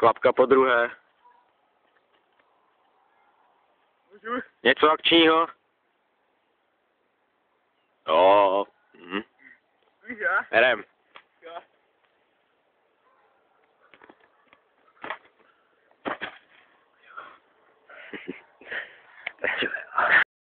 Klapka po druhé. Něco akčního? Jo. Hm. Já? Jdem. Jo.